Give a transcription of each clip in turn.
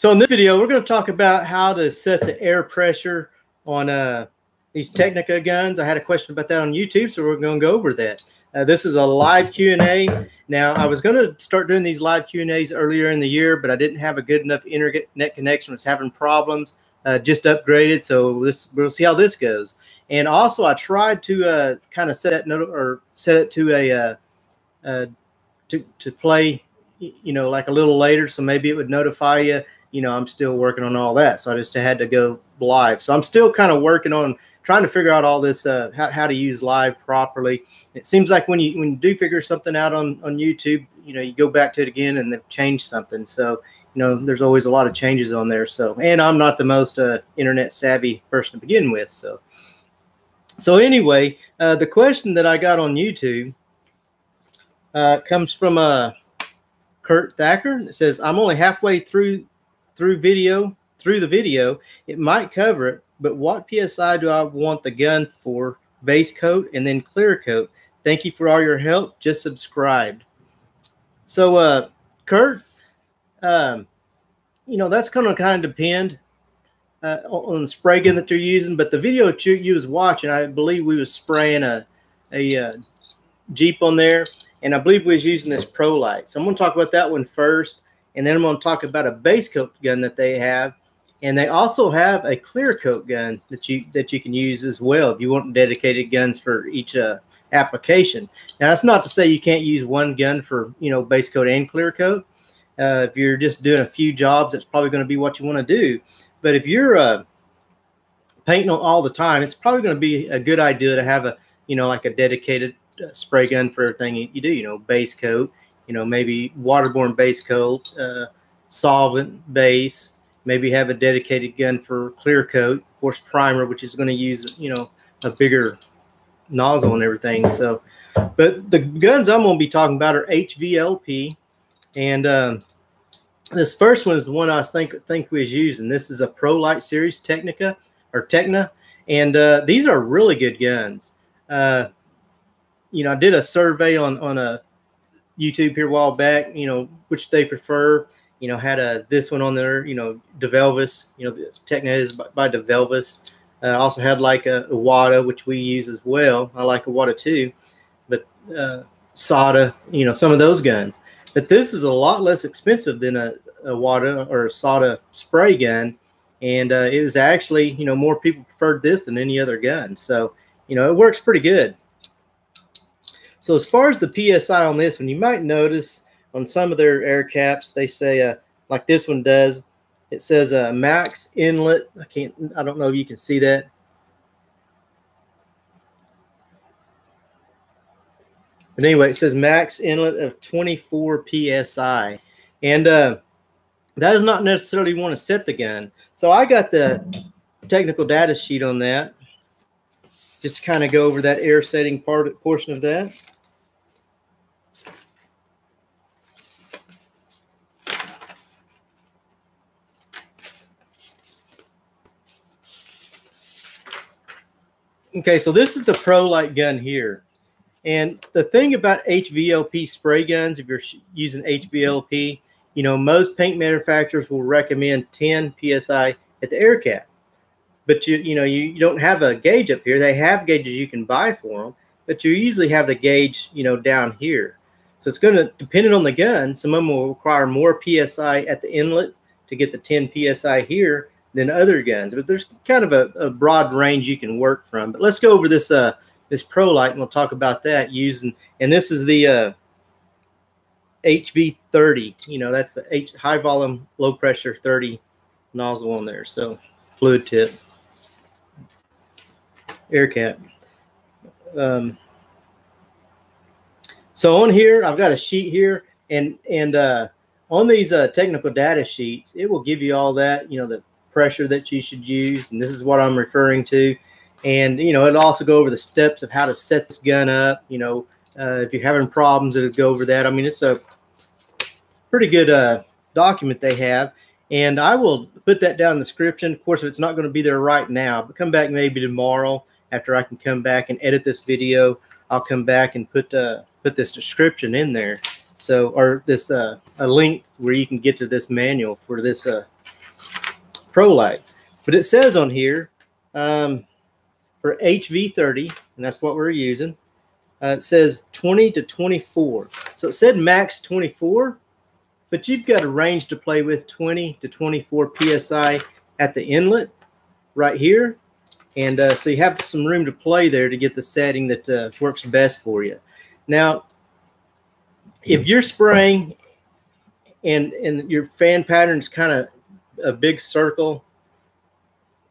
So in this video, we're going to talk about how to set the air pressure on uh, these Technica guns. I had a question about that on YouTube, so we're going to go over that. Uh, this is a live Q&A. Now, I was going to start doing these live Q&As earlier in the year, but I didn't have a good enough internet connection. I was having problems. Uh, just upgraded, so this we'll see how this goes. And also, I tried to uh, kind of set it or set it to a uh, uh, to to play, you know, like a little later, so maybe it would notify you. You know, I'm still working on all that, so I just had to go live. So I'm still kind of working on trying to figure out all this uh, how, how to use live properly. It seems like when you when you do figure something out on on YouTube, you know, you go back to it again and they've changed something. So you know, there's always a lot of changes on there. So, and I'm not the most uh, internet savvy person to begin with. So, so anyway, uh, the question that I got on YouTube uh, comes from uh, Kurt Thacker. It says, "I'm only halfway through through video through the video. It might cover it, but what psi do I want the gun for? Base coat and then clear coat. Thank you for all your help. Just subscribed." So, uh, Kurt, um, you know, that's going to kind of depend uh, on the spray gun that they're using. But the video you, you was watching, I believe we was spraying a, a uh, Jeep on there. And I believe we was using this ProLite. So I'm going to talk about that one first. And then I'm going to talk about a base coat gun that they have. And they also have a clear coat gun that you that you can use as well if you want dedicated guns for each uh, application. Now that's not to say you can't use one gun for you know base coat and clear coat. Uh, if you're just doing a few jobs, that's probably going to be what you want to do. But if you're uh, painting all the time, it's probably going to be a good idea to have a, you know, like a dedicated uh, spray gun for everything you do. You know, base coat, you know, maybe waterborne base coat, uh, solvent base. Maybe have a dedicated gun for clear coat, of course, primer, which is going to use, you know, a bigger nozzle and everything. So, but the guns I'm going to be talking about are HVLP and um, this first one is the one I think think we was using. This is a ProLite Series Technica or Tekna, and uh, these are really good guns. Uh, you know, I did a survey on on a YouTube here a while back. You know, which they prefer. You know, had a this one on there. You know, DeVilbiss. You know, the Tekna is by, by DeVilbiss. Uh, also had like a, Iwata, which we use as well. I like Iwata too, but uh. You know, some of those guns. But this is a lot less expensive than a, Iwata or a SATA spray gun. And uh, it was actually, you know, more people preferred this than any other gun. So, you know, it works pretty good. So as far as the PSI on this one, you might notice on some of their air caps, they say, uh, like this one does, it says uh, max inlet. I can't, I don't know if you can see that. But anyway, it says max inlet of 24 psi. And uh, that is not necessarily want to set the gun. So I got the technical data sheet on that just to kind of go over that air setting part portion of that. Okay, so this is the ProLite gun here. And the thing about HVLP spray guns, if you're using HVLP, you know, most paint manufacturers will recommend 10 psi at the air cap. But you, you know, you, you don't have a gauge up here. They have gauges you can buy for them, but you usually have the gauge, you know, down here. So it's going to, depending on the gun, some of them will require more psi at the inlet to get the 10 psi here than other guns. But there's kind of a, a broad range you can work from. But let's go over this uh, this ProLite, and we'll talk about that using. And this is the uh, HV30. You know, that's the H, high volume, low pressure 30 nozzle on there. So fluid tip, air cap. Um, so on here, I've got a sheet here, and and uh, on these uh, technical data sheets, it will give you all that. You know, the pressure that you should use, and this is what I'm referring to. And you know it'll also go over the steps of how to set this gun up you know uh, if you're having problems it'll go over that. I mean it's a pretty good uh, document they have. And i will put that down in the description. Of course if it's not going to be there right now but come back maybe tomorrow after i can come back and edit this video. I'll come back and put uh, put this description in there. So or this uh, a link where you can get to this manual for this uh, ProLite. But it says on here um, for HV30, and that's what we're using, uh, it says 20 to 24. So it said max 24, but you've got a range to play with 20 to 24 psi at the inlet right here. And uh, so you have some room to play there to get the setting that uh, works best for you. Now, if you're spraying and and your fan pattern is kind of a big circle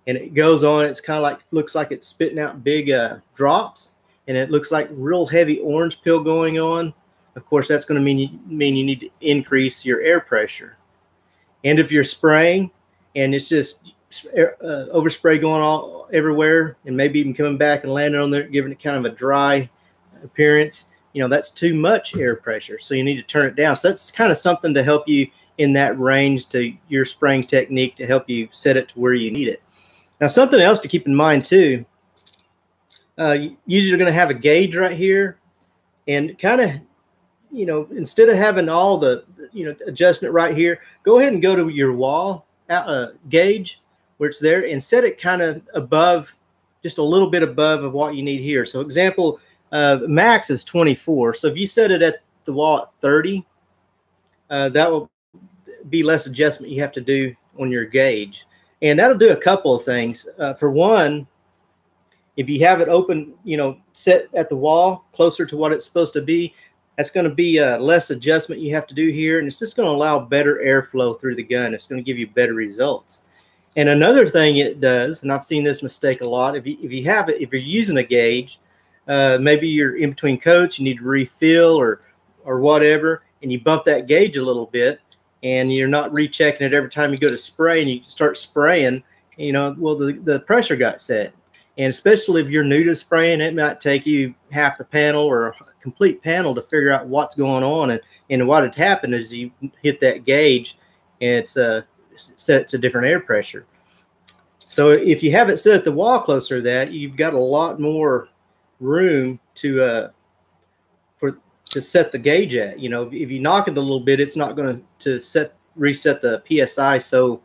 and it goes on. It's kind of like looks like it's spitting out big uh, drops and it looks like real heavy orange peel going on. Of course that's going to mean you mean you need to increase your air pressure and if you're spraying and it's just uh, overspray going all everywhere and maybe even coming back and landing on there giving it kind of a dry appearance you know that's too much air pressure so you need to turn it down. So that's kind of something to help you in that range to your spraying technique to help you set it to where you need it now something else to keep in mind too uh, usually you're going to have a gauge right here and kind of you know instead of having all the you know adjustment right here go ahead and go to your wall uh, gauge where it's there and set it kind of above just a little bit above of what you need here so example uh, max is 24. So if you set it at the wall at 30, uh, that will be less adjustment you have to do on your gauge. And that'll do a couple of things. Uh, for one, if you have it open, you know, set at the wall closer to what it's supposed to be, that's going to be uh, less adjustment you have to do here. And it's just going to allow better airflow through the gun. It's going to give you better results. And another thing it does, and I've seen this mistake a lot, if you, if you have it, if you're using a gauge, uh, maybe you're in between coats, you need to refill or or whatever, and you bump that gauge a little bit, and you're not rechecking it every time you go to spray, and you start spraying, you know, well the the pressure got set, and especially if you're new to spraying, it might take you half the panel or a complete panel to figure out what's going on, and and what had happened is you hit that gauge, and it's uh set to different air pressure. So if you have it set at the wall closer to that, you've got a lot more room to uh, to set the gauge at. You know, if, if you knock it a little bit, it's not going to to set reset the psi so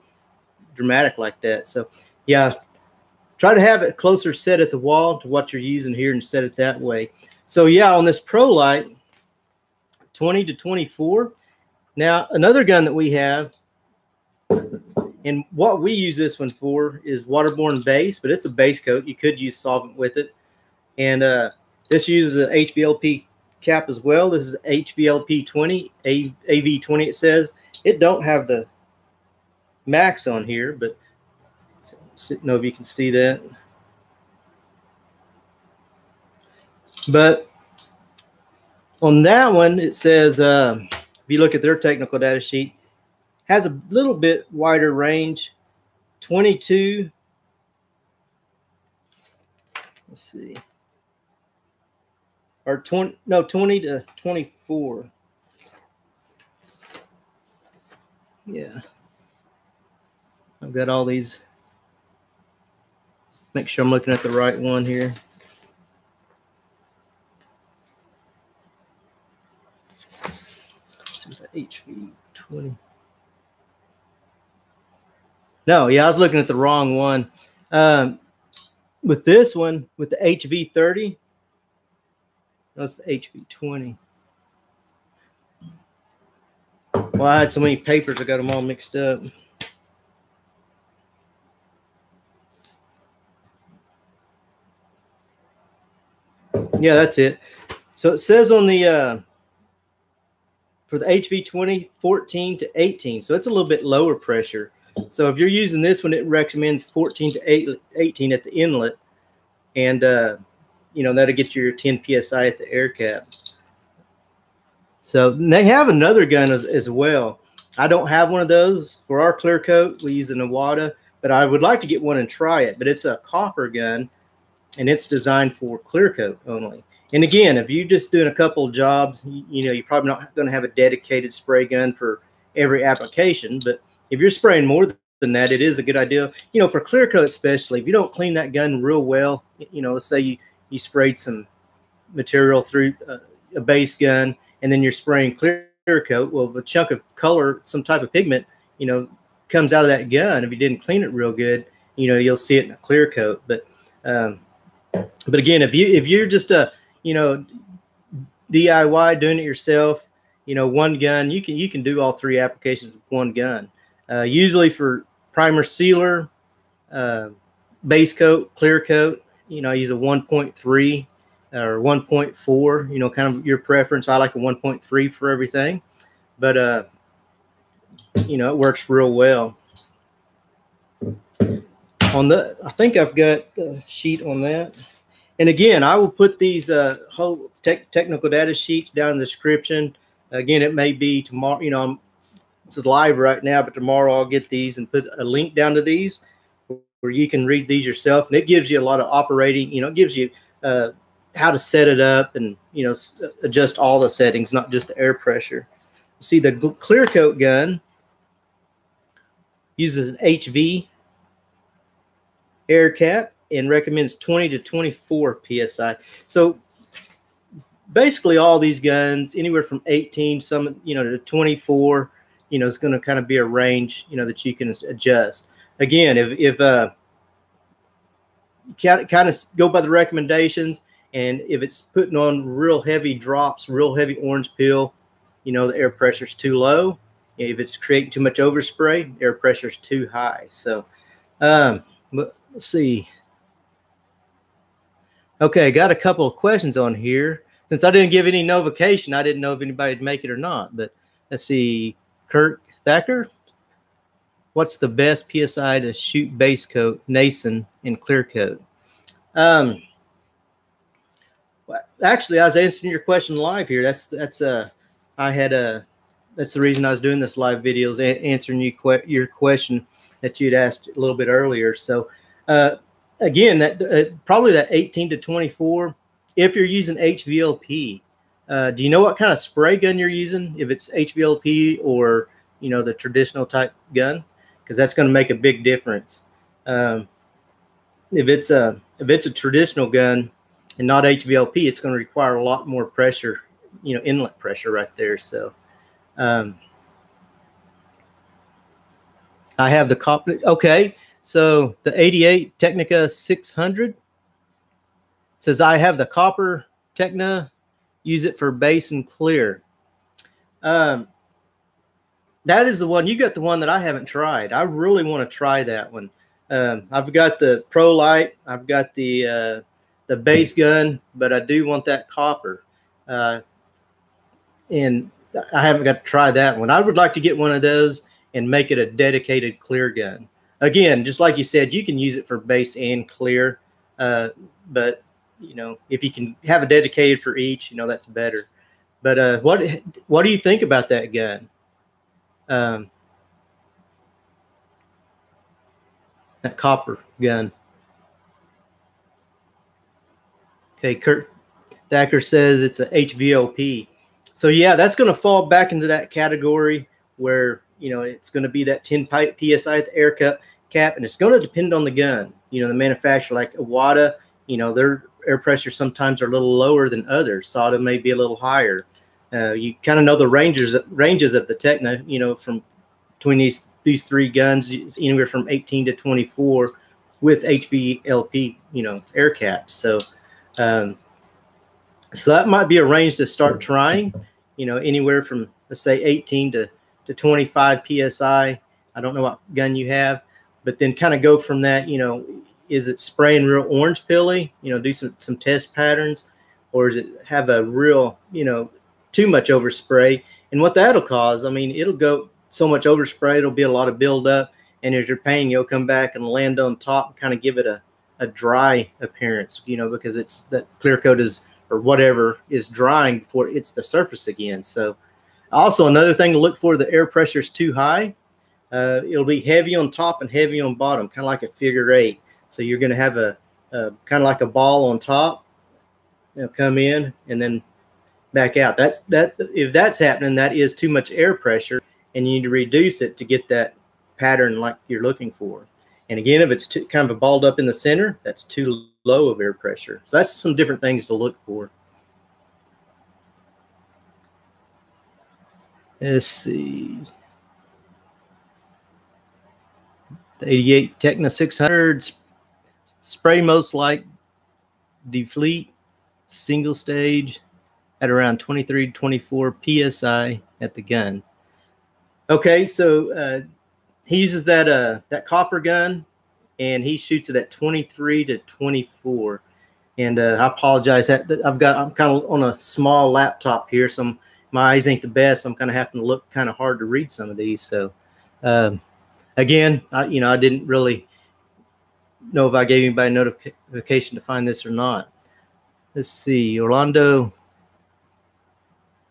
dramatic like that. So yeah, try to have it closer set at the wall to what you're using here and set it that way. So yeah, on this ProLite, 20 to 24. Now another gun that we have, and what we use this one for is waterborne base, but it's a base coat. You could use solvent with it. And uh, this uses an HVLP cap as well. This is HVLP 20, AV20 it says. It don't have the max on here, but know if you can see that. But on that one, it says, uh, if you look at their technical data sheet, has a little bit wider range, 22. Let's see or 20 no 20 to 24 yeah. I've got all these. Make sure i'm looking at the right one here. This is hv 20 no yeah i was looking at the wrong one. Um, with this one with the hv 30 that's the HV20. Well, I had so many papers, I got them all mixed up. Yeah, that's it. So it says on the uh, for the HV20, 14 to 18. So it's a little bit lower pressure. So if you're using this one, it recommends 14 to 18 at the inlet. And uh, you know, that'll get you your 10 psi at the air cap. So they have another gun as, as well. I don't have one of those for our clear coat. We use an Iwata, but I would like to get one and try it. But it's a copper gun, and it's designed for clear coat only. And again, if you're just doing a couple jobs, you, you know, you're probably not going to have a dedicated spray gun for every application. But if you're spraying more than that, it is a good idea. You know, for clear coat especially, if you don't clean that gun real well, you know, let's say you you sprayed some material through a, a base gun, and then you're spraying clear coat. Well, the chunk of color, some type of pigment, you know, comes out of that gun, if you didn't clean it real good, you know, you'll see it in a clear coat. But um, but again, if you if you're just a you know DIY doing it yourself, you know, one gun, you can you can do all three applications with one gun. Uh, usually for primer sealer, uh, base coat, clear coat, you know, use a 1.3 or 1.4, you know, kind of your preference. I like a 1.3 for everything, but uh, you know, it works real well. On the, I think I've got the sheet on that. And again, I will put these uh, whole tech, technical data sheets down in the description. Again, it may be tomorrow, you know, I'm, this is live right now, but tomorrow I'll get these and put a link down to these where you can read these yourself. And it gives you a lot of operating, you know, it gives you uh, how to set it up and, you know, adjust all the settings, not just the air pressure. See, the clear coat gun uses an HV air cap and recommends 20 to 24 psi. So basically all these guns anywhere from 18 some you know to 24 you know it's going to kind of be a range you know that you can adjust again if if uh kind of, go by the recommendations and if it's putting on real heavy drops real heavy orange peel you know the air pressure is too low. If it's creating too much overspray air pressure is too high. So um let's see. Okay got a couple of questions on here. Since I didn't give any notification, I didn't know if anybody'd make it or not. But let's see, Kirk Thacker, what's the best PSI to shoot base coat, Nason, and clear coat? Um, actually, I was answering your question live here. That's that's uh, I had a that's the reason I was doing this live videos, answering you que your question that you'd asked a little bit earlier. So, uh, again, that uh, probably that 18 to 24 if you're using HVLP, uh, do you know what kind of spray gun you're using? If it's HVLP or you know the traditional type gun, because that's going to make a big difference. Um, if it's a if it's a traditional gun and not HVLP, it's going to require a lot more pressure, you know, inlet pressure right there. So, um, I have the cop. Okay, so the 88 Technica 600 says I have the copper Tekna. use it for base and clear. Um, that is the one you got the one that I haven't tried. I really want to try that one. Um, I've got the ProLite, I've got the uh, the base gun, but I do want that copper. Uh, and I haven't got to try that one. I would like to get one of those and make it a dedicated clear gun. Again, just like you said, you can use it for base and clear, uh, but you know, if you can have a dedicated for each, you know, that's better. But uh, what what do you think about that gun? Um, that copper gun. Okay, Kurt Thacker says it's a HVLP. So yeah, that's going to fall back into that category where you know it's going to be that 10 psi at the air cut cap, and it's going to depend on the gun. You know, the manufacturer like Iwata, you know, they're air pressure sometimes are a little lower than others. SATA may be a little higher. Uh, you kind of know the ranges ranges of the Tekna, you know, from between these these three guns, anywhere from 18 to 24 with HVLP, you know, air caps. So, um, so that might be a range to start trying, you know, anywhere from let's say 18 to, to 25 PSI. I don't know what gun you have, but then kind of go from that, you know, is it spraying real orange pilly? You know, do some some test patterns, or is it have a real you know too much overspray? And what that'll cause, I mean, it'll go so much overspray, it'll be a lot of buildup, and as you're painting, you'll come back and land on top and kind of give it a a dry appearance, you know, because it's that clear coat is or whatever is drying before it's the surface again. So, also another thing to look for: the air pressure is too high. Uh, it'll be heavy on top and heavy on bottom, kind of like a figure eight. So you're going to have a, a kind of like a ball on top, you know, come in and then back out. That's that. If that's happening, that is too much air pressure, and you need to reduce it to get that pattern like you're looking for. And again, if it's too, kind of balled up in the center, that's too low of air pressure. So that's some different things to look for. Let's see. The 88 Tekna 600 spray most like defleet single stage at around 23 24 psi at the gun. Okay, so uh, he uses that uh, that copper gun, and he shoots it at 23 to 24. And uh, I apologize. That I've got I'm kind of on a small laptop here, so I'm, my eyes ain't the best. I'm kind of having to look kind of hard to read some of these. So um, again, I, you know, I didn't really know if I gave anybody notification to find this or not. Let's see. Orlando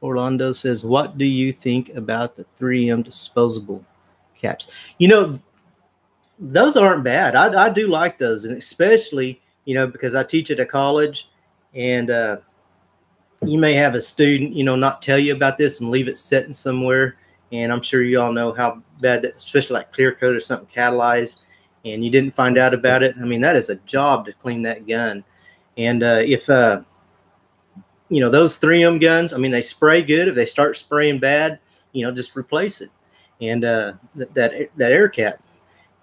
Orlando says, "What do you think about the 3M disposable caps?" You know, those aren't bad. I, I do like those, and especially you know because I teach at a college, and uh, you may have a student you know not tell you about this and leave it sitting somewhere, and I'm sure you all know how bad that, especially like clear coat or something catalyzed, and you didn't find out about it. I mean, that is a job to clean that gun, and uh, if uh, you know those 3M guns. I mean, they spray good. If they start spraying bad, you know, just replace it. And uh, that that that air cap,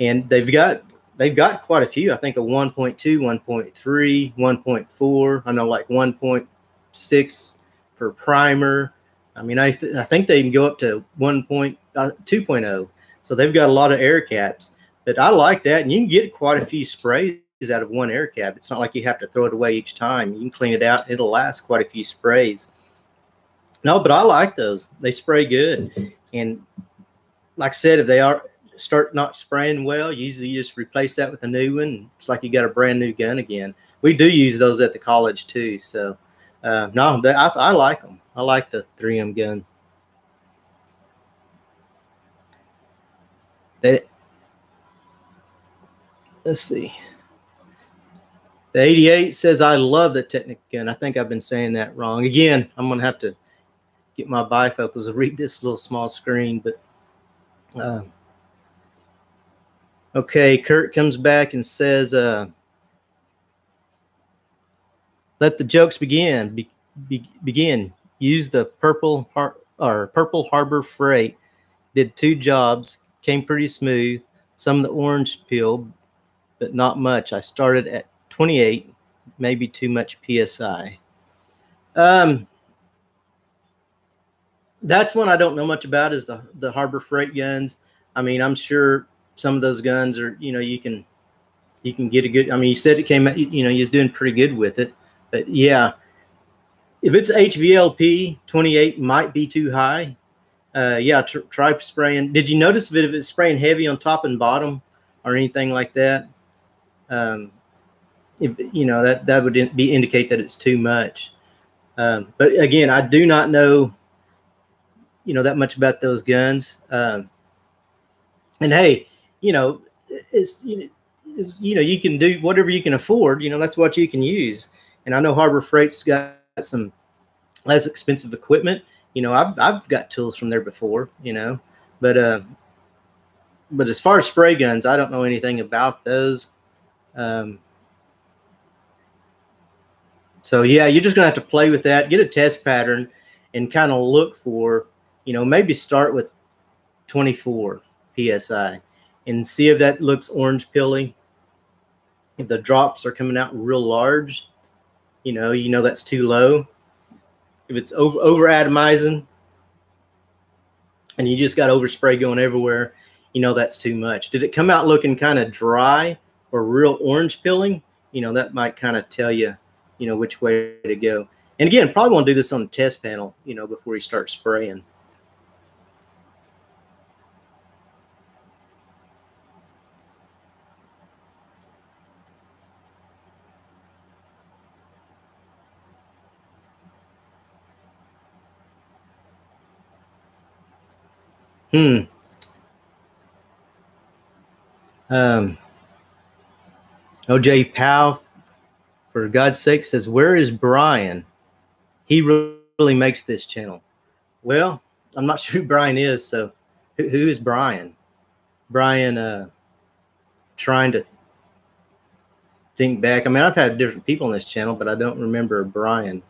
and they've got they've got quite a few. I think a 1.2, 1.3, 1.4. I know like 1.6 for primer. I mean, I, th- I think they can go up to 1.2.0. Uh, so they've got a lot of air caps. But I like that, and you can get quite a few sprays out of one air cap. It's not like you have to throw it away each time. You can clean it out. It'll last quite a few sprays. No, but I like those. They spray good. And like I said, if they are start not spraying well, usually you just replace that with a new one. It's like you got a brand new gun again. We do use those at the college too. So uh, no, they, I, I like them. I like the 3M guns. They, let's see. The 88 says, I love the Technic gun. I think I've been saying that wrong. Again, I'm going to have to get my bifocals to read this little small screen. But uh, okay, Kurt comes back and says, uh, let the jokes begin. Be, be, begin. Use the purple har- or purple harbor freight. Did two jobs. Came pretty smooth. Some of the orange peel, but not much. I started at 28, maybe too much PSI. Um, that's one I don't know much about is the, the Harbor Freight guns. I mean, I'm sure some of those guns are, you know, you can, you can get a good, I mean, you said it came out, you know, you're doing pretty good with it, but yeah, if it's HVLP 28 might be too high. Uh, yeah, tr- try spraying. Did you notice if it's spraying heavy on top and bottom or anything like that? Um, you know that that would be indicate that it's too much. Um, but again, I do not know, you know, that much about those guns. Um, and hey, you know, it's you know, you know, you can do whatever you can afford. You know, that's what you can use. And I know Harbor Freight's got some less expensive equipment. You know, I've I've got tools from there before. You know, but uh, but as far as spray guns, I don't know anything about those. Um, so yeah, you're just gonna have to play with that, get a test pattern, and kind of look for, you know, maybe start with 24 psi and see if that looks orange pilly. If the drops are coming out real large, you know, you know that's too low. If it's over over atomizing and you just got overspray going everywhere, you know that's too much. Did it come out looking kind of dry or real orange pilling? You know, that might kind of tell you you know, which way to go. And again, probably want to do this on the test panel, you know, before you start spraying. Hmm. Um, OJ Powell for God's sake, says, Where is Brian? He really makes this channel. Well, I'm not sure who Brian is. So, who, who is Brian? Brian, uh, trying to think back. I mean, I've had different people on this channel, but I don't remember Brian.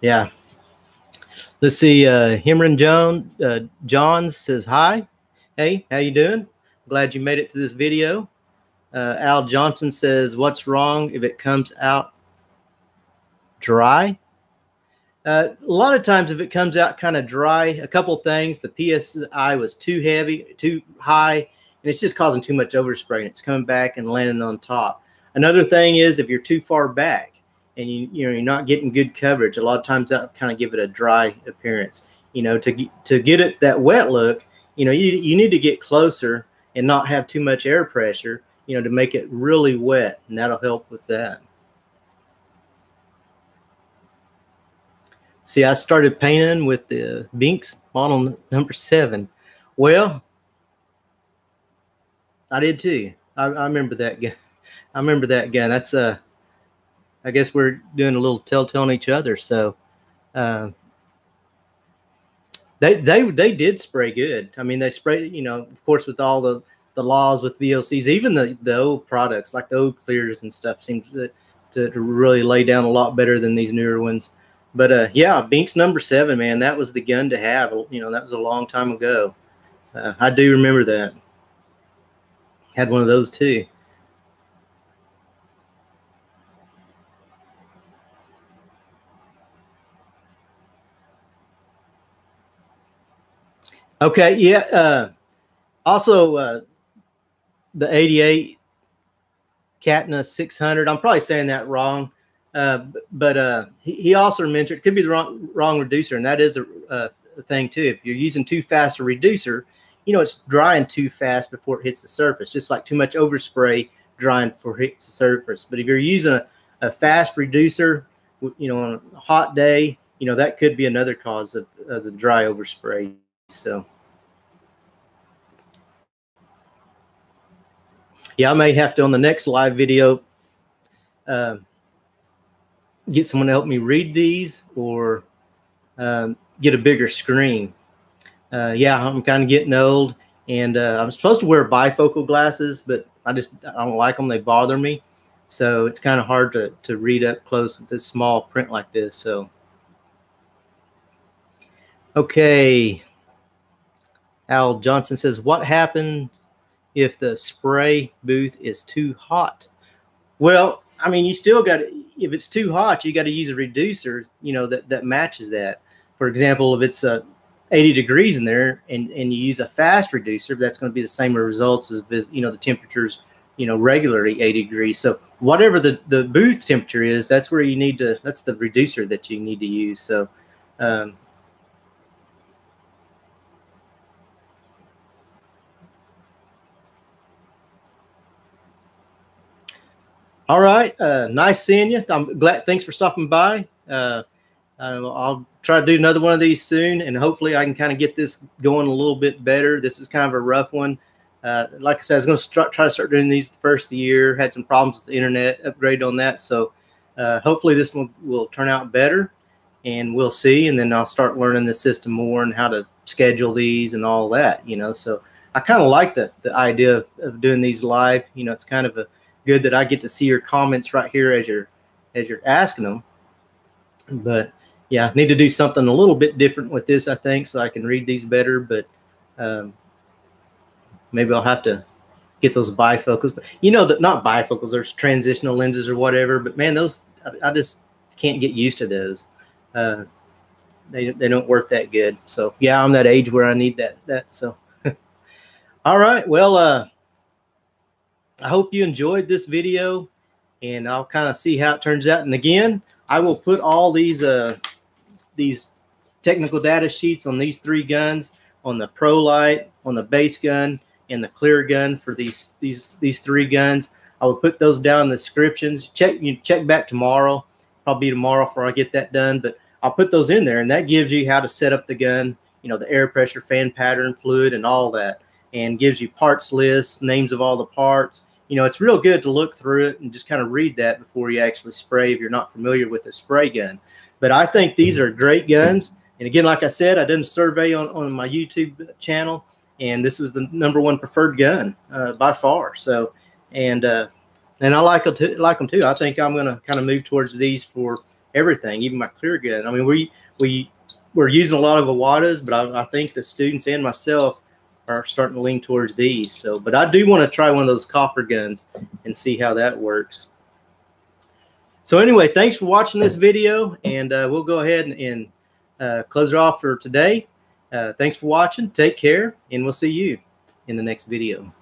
Yeah. Let's see. Uh, Himran John uh, Johns says hi. Hey, how you doing? Glad you made it to this video. Uh, Al Johnson says, "What's wrong if it comes out dry?" Uh, a lot of times, if it comes out kind of dry, a couple things: the psi was too heavy, too high, and it's just causing too much overspray, and it's coming back and landing on top. Another thing is if you're too far back and you you know you're not getting good coverage, a lot of times that kind of give it a dry appearance. You know, to to get it that wet look, you know, you you need to get closer and not have too much air pressure. You know, to make it really wet, and that'll help with that. See, I started painting with the Binks model number seven. Well, I did too. I, I remember that gun. I remember that gun. That's uh I guess we're doing a little telltale on each other. So uh, they they they did spray good. I mean, they spray. You know, of course, with all the the laws with VOCs, even the the old products like the old clears and stuff seem to, to, to really lay down a lot better than these newer ones. But uh, yeah, Binks number seven, man, that was the gun to have. You know, that was a long time ago. Uh, I do remember that. Had one of those too. Okay, yeah. Uh, also, uh, the 88 Catna 600. I'm probably saying that wrong, uh, but uh, he, he, also mentioned it could be the wrong wrong reducer, and that is a, a, thing too. If you're using too fast a reducer, you know it's drying too fast before it hits the surface, just like too much overspray drying before it hits the surface. But if you're using a, a fast reducer, you know, on a hot day, you know that could be another cause of, of the dry overspray. So, yeah, I may have to on the next live video uh, get someone to help me read these or um, get a bigger screen. Uh, yeah, I'm kind of getting old, and uh, I'm supposed to wear bifocal glasses, but I just I don't like them. They bother me, so it's kind of hard to to read up close with this small print like this. So, okay. Al Johnson says, What happens if the spray booth is too hot? Well, I mean, you still got if it's too hot, you got to use a reducer, you know, that, that matches that. For example, if it's uh, 80 degrees in there and, and you use a fast reducer, that's going to be the same results as, you know, the temperatures, you know, regularly 80 degrees. So whatever the, the booth temperature is, that's where you need to, that's the reducer that you need to use. So, um, All right. Uh, nice seeing you. I'm glad. Thanks for stopping by. Uh, I'll try to do another one of these soon, and hopefully I can kind of get this going a little bit better. This is kind of a rough one. Uh, like I said, I was going to try to start doing these the first the year. Had some problems with the internet, upgrade on that. So uh, hopefully this one will turn out better, and we'll see. And then I'll start learning the system more and how to schedule these and all that. You know, so I kind of like the the idea of, of doing these live. You know, it's kind of a good that I get to see your comments right here as you're as you're asking them. But yeah, I need to do something a little bit different with this, I think, so I can read these better. But um, maybe I'll have to get those bifocals. But you know that not bifocals, there's transitional lenses or whatever. But man, those I, I just can't get used to those. Uh, they they don't work that good. So yeah, I'm that age where I need that that. So all right, well. uh I hope you enjoyed this video and I'll kind of see how it turns out. And again, I will put all these uh, these technical data sheets on these three guns, on the ProLite, on the base gun, and the clear gun for these these these three guns. I will put those down in the descriptions. Check you check back tomorrow, probably tomorrow before I get that done. But I'll put those in there, and that gives you how to set up the gun, you know, the air pressure, fan pattern, fluid, and all that and gives you parts lists, names of all the parts. You know, it's real good to look through it and just kind of read that before you actually spray if you're not familiar with a spray gun. But I think these are great guns. And again, like I said, I did a survey on, on my YouTube channel, and this is the number one preferred gun uh, by far. So, and uh, and I like them too, like them too. I think I'm going to kind of move towards these for everything, even my clear gun. I mean, we we we're using a lot of Iwatas, but I, I think the students and myself are starting to lean towards these. So, but I do want to try one of those copper guns and see how that works. So anyway, thanks for watching this video, and uh, we'll go ahead and, and uh, close it off for today. Uh, thanks for watching. Take care, and we'll see you in the next video.